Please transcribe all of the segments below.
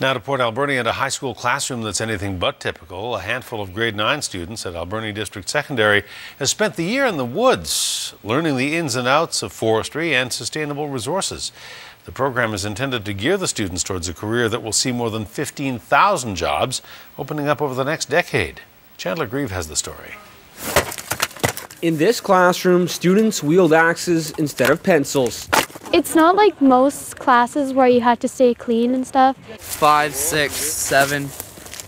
Now to Port Alberni and a high school classroom that's anything but typical. A handful of grade 9 students at Alberni District Secondary has spent the year in the woods, learning the ins and outs of forestry and sustainable resources. The program is intended to gear the students towards a career that will see more than 15,000 jobs opening up over the next decade. Chandler Grieve has the story. In this classroom, students wield axes instead of pencils. It's not like most classes where you have to stay clean and stuff. Five, six, seven,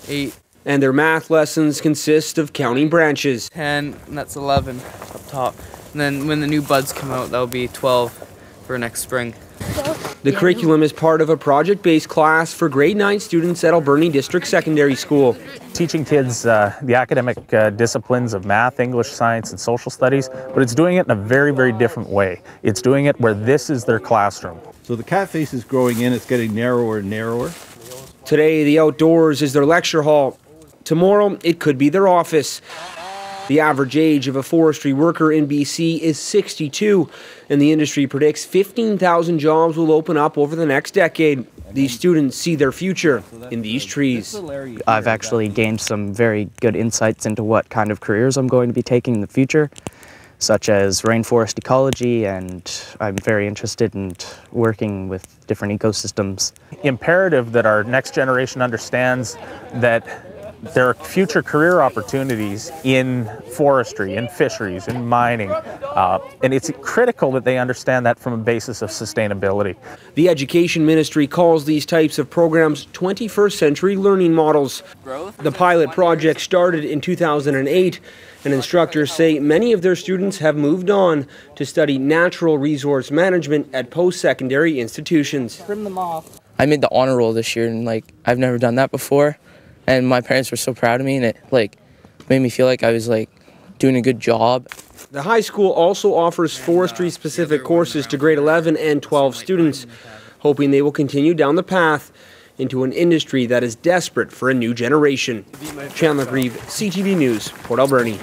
eight. And their math lessons consist of counting branches. 10, and that's 11 up top. And then when the new buds come out, that'll be 12 for next spring. The curriculum is part of a project based class for grade 9 students at Alberni District Secondary School. Teaching kids uh, the academic uh, disciplines of math, English, science, and social studies, but it's doing it in a very, very different way. It's doing it where this is their classroom. So the cat face is growing in, it's getting narrower and narrower. Today, the outdoors is their lecture hall. Tomorrow, it could be their office. The average age of a forestry worker in BC is 62, and the industry predicts 15,000 jobs will open up over the next decade. These students see their future in these trees. I've actually gained some very good insights into what kind of careers I'm going to be taking in the future, such as rainforest ecology, and I'm very interested in working with different ecosystems. Imperative that our next generation understands that there are future career opportunities in forestry, in fisheries, in mining, uh, and it's critical that they understand that from a basis of sustainability. The Education Ministry calls these types of programs 21st century learning models. The pilot project started in 2008, and instructors say many of their students have moved on to study natural resource management at post secondary institutions. Trim them off. I made the honor roll this year, and like I've never done that before and my parents were so proud of me and it like made me feel like I was like doing a good job. The high school also offers forestry specific courses to grade 11 and 12 students, hoping they will continue down the path into an industry that is desperate for a new generation. Chandler Grieve, CTV News, Port Alberni.